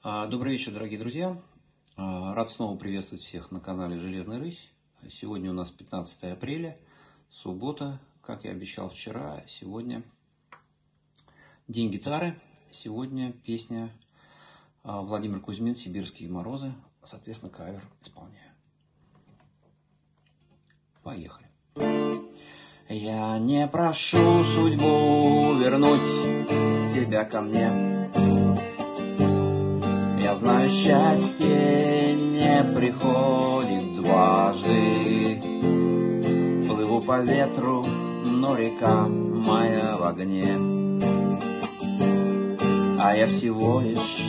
А, добрый вечер, дорогие друзья. А, рад снова приветствовать всех на канале Железная Рысь. Сегодня у нас 15 апреля, суббота, как я обещал вчера. Сегодня день гитары. Сегодня песня а, Владимир Кузьмин «Сибирские морозы». Соответственно, кавер исполняю. Поехали. Я не прошу судьбу вернуть тебя ко мне. Я знаю, счастье не приходит дважды. Плыву по ветру, но река моя в огне. А я всего лишь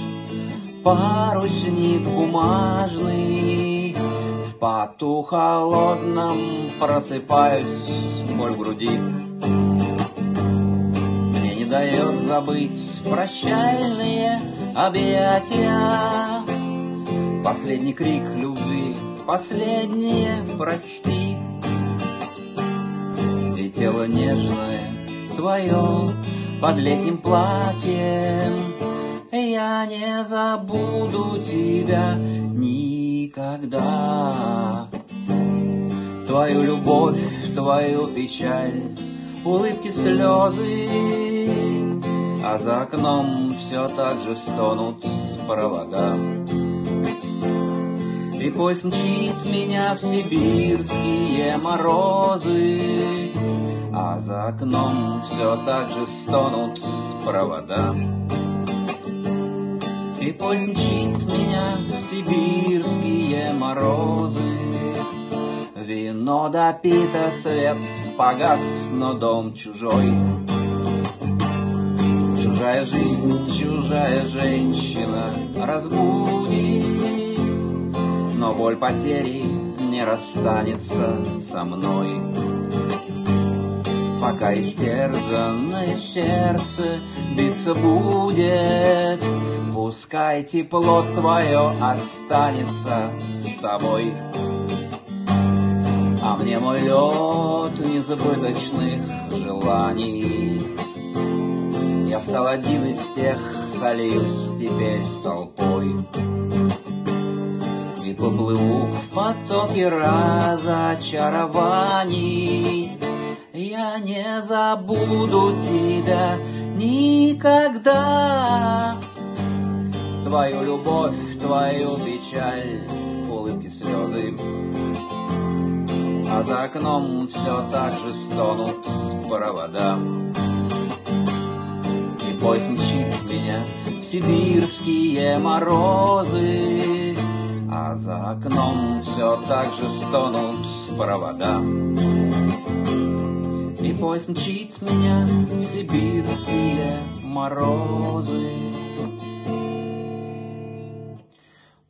парусник бумажный, В поту холодном просыпаюсь, боль в груди. Мне не дает забыть прощальные объятия, Последний крик любви, последнее прости. И тело нежное твое под летним платьем, Я не забуду тебя никогда. Твою любовь, твою печаль, улыбки, слезы, А за окном все так же стонут провода. И поезд мчит меня в сибирские морозы, А за окном все так же стонут провода. И поезд мчит меня в сибирские морозы. Вино допито, свет погас, но дом чужой. Чужая жизнь, чужая женщина разбудит, Но боль потери не расстанется со мной. Пока истерзанное сердце биться будет, Пускай тепло твое останется с тобой. А мне мой лед незабыточных желаний. Я стал один из тех, сольюсь теперь с толпой. И поплыву в потоке разочарований. Я не забуду тебя никогда. Твою любовь, твою печаль, улыбки, слезы. А за окном все так же стонут провода. Поезд мчит меня в сибирские морозы, А за окном все так же стонут провода. И поезд мчит меня в сибирские морозы.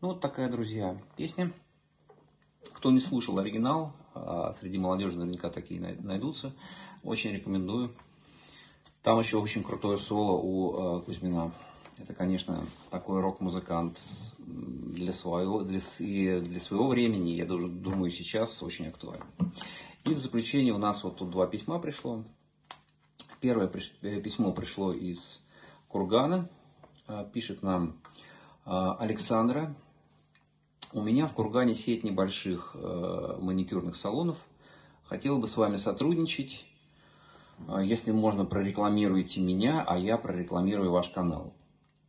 Ну, вот такая, друзья, песня. Кто не слушал оригинал, а среди молодежи наверняка такие найдутся, очень рекомендую. Там еще очень крутое соло у Кузьмина. Это, конечно, такой рок-музыкант для своего, для, для своего времени, я даже думаю, сейчас очень актуален. И в заключение у нас вот тут два письма пришло. Первое письмо пришло из Кургана. Пишет нам Александра. У меня в Кургане сеть небольших маникюрных салонов. Хотела бы с вами сотрудничать. Если можно, прорекламируйте меня, а я прорекламирую ваш канал.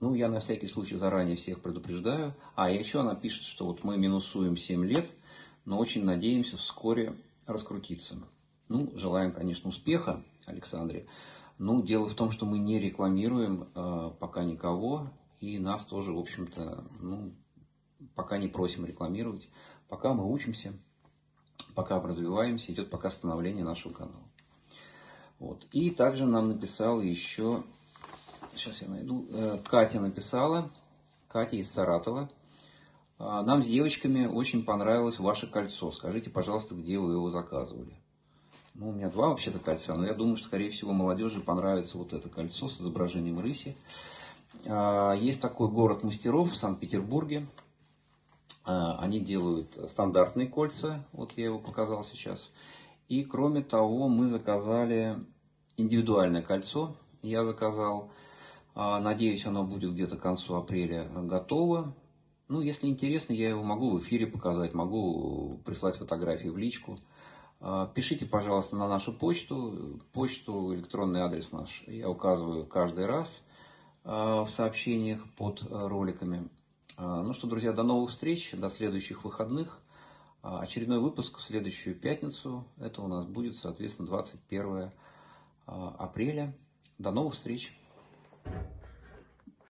Ну, я на всякий случай заранее всех предупреждаю. А еще она пишет, что вот мы минусуем 7 лет, но очень надеемся вскоре раскрутиться. Ну, желаем, конечно, успеха Александре. Ну, дело в том, что мы не рекламируем э, пока никого, и нас тоже, в общем-то, ну, пока не просим рекламировать. Пока мы учимся, пока развиваемся, идет пока становление нашего канала. Вот. И также нам написала еще, сейчас я найду, э, Катя написала, Катя из Саратова. Нам с девочками очень понравилось ваше кольцо. Скажите, пожалуйста, где вы его заказывали? Ну, у меня два вообще-то кольца, но я думаю, что, скорее всего, молодежи понравится вот это кольцо с изображением рыси. Есть такой город мастеров в Санкт-Петербурге. Они делают стандартные кольца, вот я его показал сейчас. И кроме того, мы заказали индивидуальное кольцо. Я заказал Надеюсь, оно будет где-то к концу апреля готово. Ну, если интересно, я его могу в эфире показать, могу прислать фотографии в личку. Пишите, пожалуйста, на нашу почту. Почту, электронный адрес наш я указываю каждый раз в сообщениях под роликами. Ну что, друзья, до новых встреч, до следующих выходных. Очередной выпуск в следующую пятницу. Это у нас будет, соответственно, 21 апреля. До новых встреч!